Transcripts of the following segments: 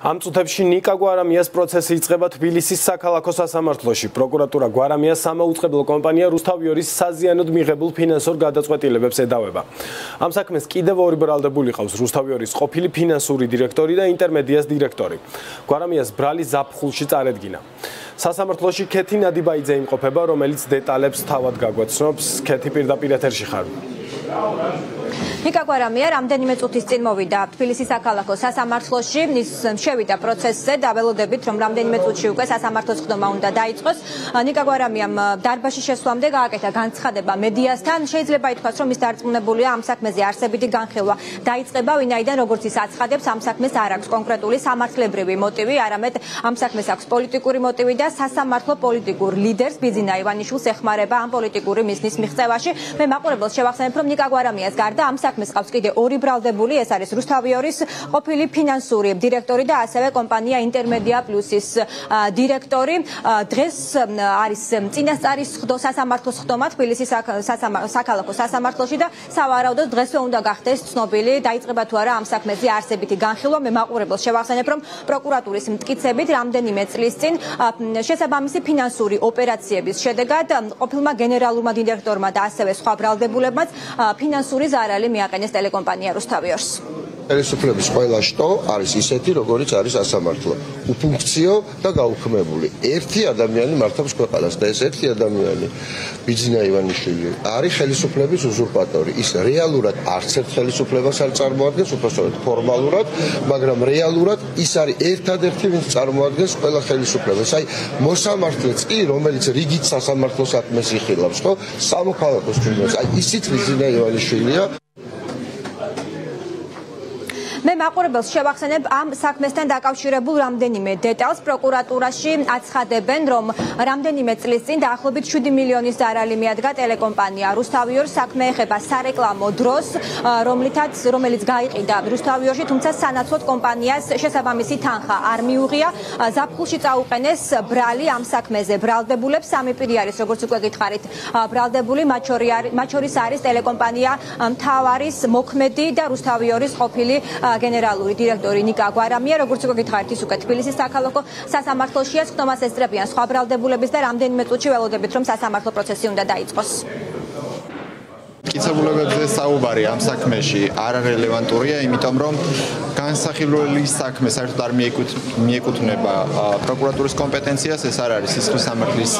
ამ წუთებში ნიკა გვარამიას პროცესი იწყება თბილისის საქალაქო სასამართლოში. პროკურატურა გვარამიას სამაუწყებლო კომპანია რუსთავიორის საზიანოდ მიღებულ ფინანსურ გადაწყვეტილებებს ედავება. ამ საქმეს კიდევ ორი ბრალდებული ყავს რუსთავიორის ყოფილი ფინანსური დირექტორი და ინტერმედიას დირექტორი. გვარამიას ბრალი ზაფხულში წარედგინა. სასამართლოში ქეთი ნადიბაიძე იმყოფება, რომელიც დეტალებს თავად გაგვაცნობს. ქეთი პირდაპირ ეთერში ხარ. ნიკა კვარამია რამდენიმე წუთის წინ მოვიდა. თბილისის საქალაქო სასამართლოში ის შევიდა პროცესზე და ველოდებით რომ რამდენიმე წუთში უკვე სასამართლოს ხდომა უნდა დაიწყოს. ნიკა კვარამიამ დარბაზში შესვლამდე გააკეთა განცხადება მედიასთან. შეიძლება ითქვას რომ ის დარწმუნებულია ამ საქმეზე არსებითი განხილვა. დაიწყება ვინაიდან როგორც ის აცხადებს ამ საქმეს არ აქვს კონკრეტული სამართლებრივი მოტივი არამედ ამ საქმეს აქვს პოლიტიკური მოტივი და სასამართლო პოლიტიკურ ლიდერს ბიზინა ივანიშვილს ეხმარება ამ პოლიტიკური მიზნის მიღწევაში. მე მაყურებელს შევახსენებ რომ ნიკა კვარამიას გარდა ამ საქმეს ყავს კიდე ორი ბრალდებული, ეს არის რუსთავიორის ყოფილი ფინანსური დირექტორი და ასევე კომპანია ინტერმედია პლუსის დირექტორი. დღეს არის წინასწარის ხდო სასამართლოს ხდომა თბილისის საქალაქო სასამართლოში და სავარაუდოდ დღესვე უნდა გახდეს ცნობილი, დაიწყება თუ არა ამ საქმეზე არსებითი განხილვა. მე მაყურებელს შევახსენებ, რომ პროკურატურის მტკიცებით რამდენიმე წლის წინ შესაბამისი ფინანსური ოპერაციების შედეგად ყოფილმა გენერალურმა დირექტორმა და ასევე სხვა ბრალდებულებმაც ფინანსური ზარალი მიაყენეს ტელეკომპანია რუსთავიორს. ხელისუფლების ყველა შტო არის ისეთი, როგორიც არის სასამართლო. უფუნქციო და გაუქმებული. ერთი ადამიანი მართავს ქვეყანას და ეს ერთი ადამიანი ბიძინა ივანიშვილი არის ხელისუფლების უზურპატორი. ის რეალურად არც ერთ ხელისუფლებას არ წარმოადგენს, უბრალოდ ფორმალურად, მაგრამ რეალურად ის არის ერთადერთი, ვინც წარმოადგენს ყველა ხელისუფლებას. აი მოსამართლეც კი, რომელიც რიგით სასამართლო საქმეს იხილავს, ხო? სამოქალაქო სტრუქტურას. აი ისიც ბიძინა ივანიშვილია. მე მაყურებელს შევახსენებ ამ საქმესთან დაკავშირებულ რამდენიმე დეტალს. პროკურატურაში აცხადებენ რომ რამდენიმე წლის წინ დაახლოებით 7 მილიონის ზარალი მიადგა ტელეკომპანია რუსთავიორ. საქმე ეხება სარეკლამო დროს რომლითაც რომელიც გაიყიდა რუსთავიორში თუმცა სანაცვლოდ კომპანიას შესაბამისი თანხა არ მიუღია. ზაფხულში წაუყენეს ბრალი ამ საქმეზე ბრალდებულებს. სამი პირი არის როგორც უკვე გითხარით. ბრალდებული მათ შორის არის ტელეკომპანია მთავარის მოქმედი და რუსთავიორის ყოფილი გენერალური დირექტორი ნიკა გვარამია, როგორც უკვე გითხარით, ის უკვე თბილისის საქალაქო სასამართლოშია, ხტომას ესწრებიან სხვა ბრალდებულების და რამდენიმე წუთში ველოდებით, რომ სასამართლო პროცესი უნდა დაიწყოს. მტკიცებულებებზე საუბარი ამ საქმეში არ რელევანტურია, იმიტომ რომ განსახილველი საქმე საერთოდ არ მიეკუთვნება პროკურატურის კომპეტენციას, ეს არ არის სისხლის სამართლის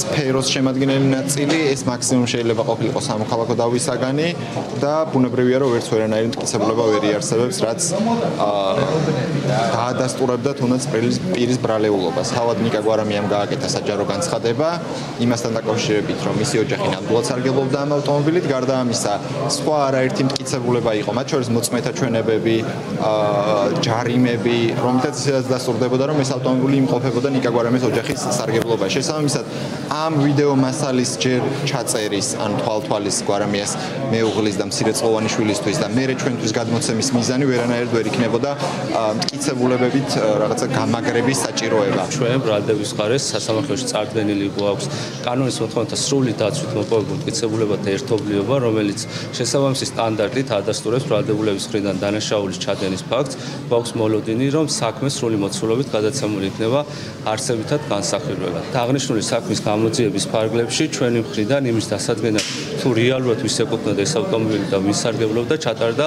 სფეროს შემადგენელი ნაწილი, ეს მაქსიმუმ შეიძლება ყოფილიყო სამოქალაქო დავისაგანი და ბუნებრივია რომ ვერც ვერანაირი მტკიცებულება ვერ იარსებებს, რაც დაადასტურებდა თუნდაც პირის ბრალეულობას. თავად ნიკა გვარამიამ გააკეთა საჯარო განცხადება იმასთან დაკავშირებით, რომ მისი ოჯახი ნამდვილად სარგებლობდა ამ ავტომობილით მოგვიანებით გარდა ამისა სხვა არაერთი მტკიცებულება იყო. მათ შორის მოწმეთა ჩვენებები ჯარიმები რომელთაც ისედაც დასურდებოდა რომ ეს ავტომობილი იმყოფებოდა ნიკაგვარამის ოჯახის სარგებლობა შესაბამისად ამ ვიდეო მასალის ჯერ ჩაწერის ან თვალთვალის გვარამიას მეუღლის და მცირეწლოვანი შვილისთვის და მე ჩვენთვის გადმოცემის მიზანი ვერანაირად ვერ იქნებოდა მტკიცებულებებით რაღაცა გამაგრების საჭიროება. ჩვენ ბრალდების ხარეს სასამართლოში წარდგენილი გვაქვს კანონის მოთხოვნათა სრული დაცვით მოპოვებულ მტკიცებულებათა ერთობლივ გამოსავალიობა, რომელიც შესაბამისი სტანდარტით ადასტურებს ბრალდებულების მხრიდან დანაშაულის ჩადენის ფაქტს, გვაქვს მოლოდინი, რომ საქმე სრული მოცულობით გადაცემული იქნება არსებითად განსახილველად. აღნიშნული საქმის გამოძიების ფარგლებში ჩვენი მხრიდან იმის დასადგენად თუ რეალურად ვისეკუთვნოდა ეს ავტომობილი და ვისარგებლობდა ჩატარდა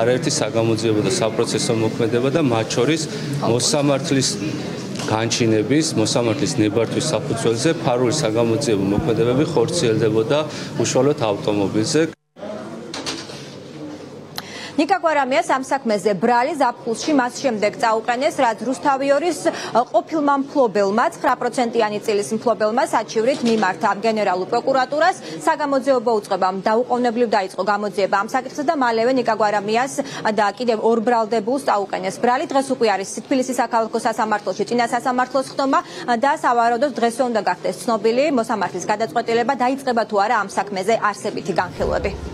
არაერთი საგამოძიებო და საპროცესო მოქმედება და მათ შორის მოსამართლის განჩინების მოსამართლის ნებართვის საფუძველზე ფარული საგამოძიებო მოქმედებები ხორციელდებოდა უშუალოდ ავტომობილზე ნიკა კვარამია სამსაქმეზე ბრალი ზაფხულში მას შემდეგ წაუყენეს რაც რუსთავიორის ყოფილმა მფლობელმა 9%-იანი წილის მფლობელმა საჩივრით მიმართა. გენერალურ პროკურატურას საგამოძიებო უწყებამ დაუყოვნებლივ დაიწყო გამოძიება ამ საკითხზე და მალევე ნიკა კვარამიას და კიდევ ორ ბრალდებულს წაუყენეს. ბრალი დღეს უკვე არის თბილისის საქალაქო სასამართლოში წინა სასამართლოს ხდომა და სავარაუდოდ დღესვე უნდა გახდეს ცნობილი მოსამართლის გადაწყვეტილება. დაიწყება თუ არა ამ საქმეზე არსებითი განხილვები